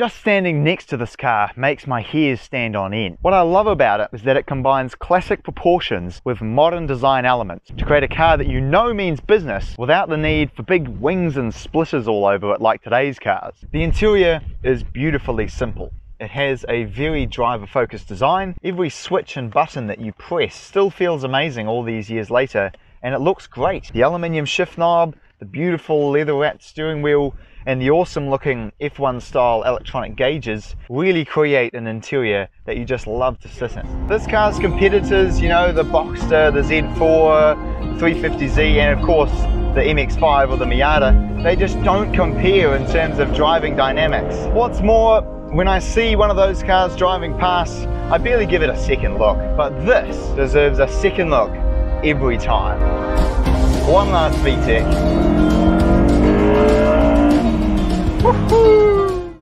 Just standing next to this car makes my hairs stand on end. What I love about it is that it combines classic proportions with modern design elements to create a car that you know means business without the need for big wings and splitters all over it like today's cars. The interior is beautifully simple. It has a very driver focused design. Every switch and button that you press still feels amazing all these years later and it looks great. The aluminium shift knob, the beautiful leather wrapped steering wheel, and the awesome looking F1 style electronic gauges really create an interior that you just love to sit in. This car's competitors, you know, the Boxster, the Z4, the 350Z, and of course the MX-5 or the Miata, they just don't compare in terms of driving dynamics. What's more, when I see one of those cars driving past, I barely give it a second look, but this deserves a second look every time. One last VTEC.